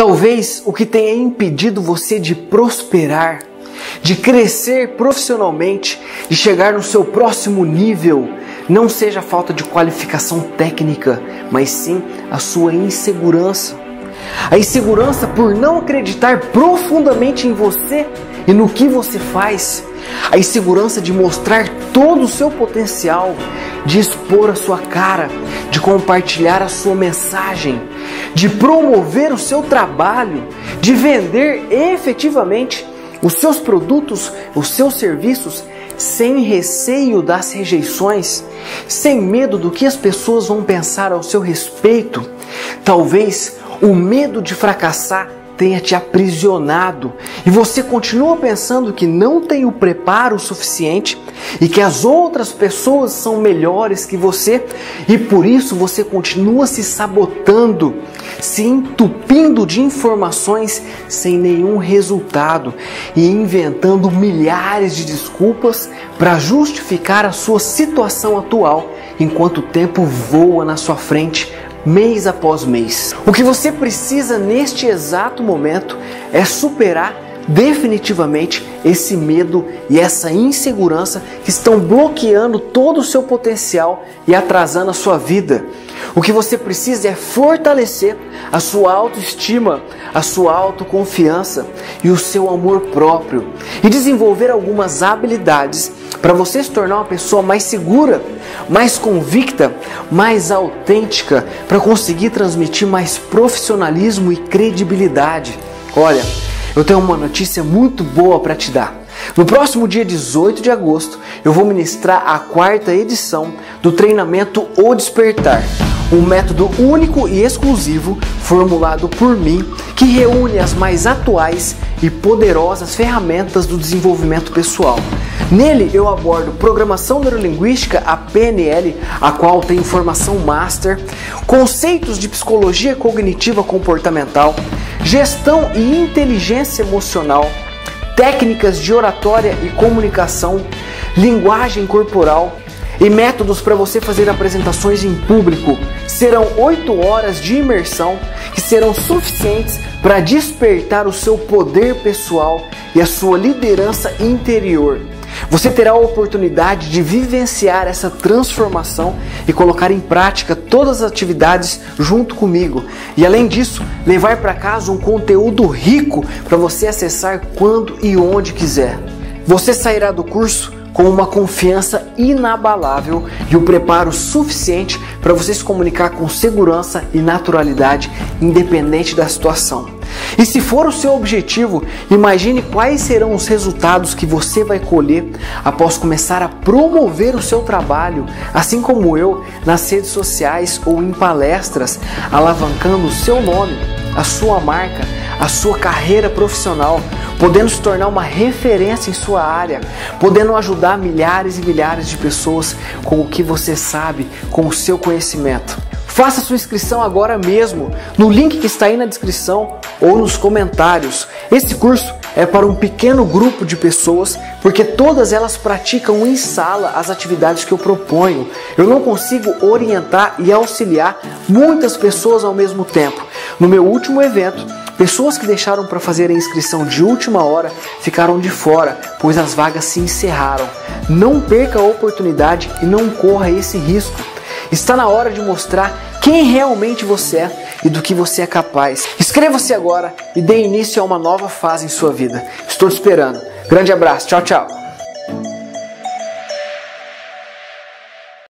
Talvez o que tenha impedido você de prosperar, de crescer profissionalmente, de chegar no seu próximo nível, não seja a falta de qualificação técnica, mas sim a sua insegurança. A insegurança por não acreditar profundamente em você e no que você faz. A insegurança de mostrar todo o seu potencial, de expor a sua cara, de compartilhar a sua mensagem, de promover o seu trabalho, de vender efetivamente os seus produtos, os seus serviços sem receio das rejeições, sem medo do que as pessoas vão pensar ao seu respeito. Talvez o medo de fracassar tenha te aprisionado e você continua pensando que não tem o preparo suficiente e que as outras pessoas são melhores que você e por isso você continua se sabotando, se entupindo de informações sem nenhum resultado e inventando milhares de desculpas para justificar a sua situação atual enquanto o tempo voa na sua frente mês após mês. O que você precisa neste exato momento é superar definitivamente esse medo e essa insegurança que estão bloqueando todo o seu potencial e atrasando a sua vida. O que você precisa é fortalecer a sua autoestima, a sua autoconfiança e o seu amor próprio e desenvolver algumas habilidades para você se tornar uma pessoa mais segura, mais convicta, mais autêntica, para conseguir transmitir mais profissionalismo e credibilidade. Olha, eu tenho uma notícia muito boa para te dar. No próximo dia 18 de agosto, eu vou ministrar a quarta edição do treinamento O Despertar, um método único e exclusivo formulado por mim que reúne as mais atuais e poderosas ferramentas do desenvolvimento pessoal. Nele eu abordo programação neurolinguística, a PNL, a qual tem formação master, conceitos de psicologia cognitiva comportamental, gestão e inteligência emocional, técnicas de oratória e comunicação, linguagem corporal e métodos para você fazer apresentações em público. Serão oito horas de imersão que serão suficientes para despertar o seu poder pessoal e a sua liderança interior. Você terá a oportunidade de vivenciar essa transformação e colocar em prática todas as atividades junto comigo. E além disso, levar para casa um conteúdo rico para você acessar quando e onde quiser. Você sairá do curso com uma confiança inabalável e o preparo suficiente para você se comunicar com segurança e naturalidade, independente da situação. E se for o seu objetivo, imagine quais serão os resultados que você vai colher após começar a promover o seu trabalho, assim como eu, nas redes sociais ou em palestras, alavancando o seu nome, a sua marca, a sua carreira profissional, podendo se tornar uma referência em sua área, podendo ajudar milhares e milhares de pessoas com o que você sabe, com o seu conhecimento. Faça sua inscrição agora mesmo no link que está aí na descrição ou nos comentários. Esse curso é para um pequeno grupo de pessoas, porque todas elas praticam em sala as atividades que eu proponho. Eu não consigo orientar e auxiliar muitas pessoas ao mesmo tempo. No meu último evento, pessoas que deixaram para fazer a inscrição de última hora ficaram de fora, pois as vagas se encerraram. Não perca a oportunidade e não corra esse risco. Está na hora de mostrar quem realmente você é e do que você é capaz. Inscreva-se agora e dê início a uma nova fase em sua vida. Estou te esperando. Grande abraço. Tchau, tchau.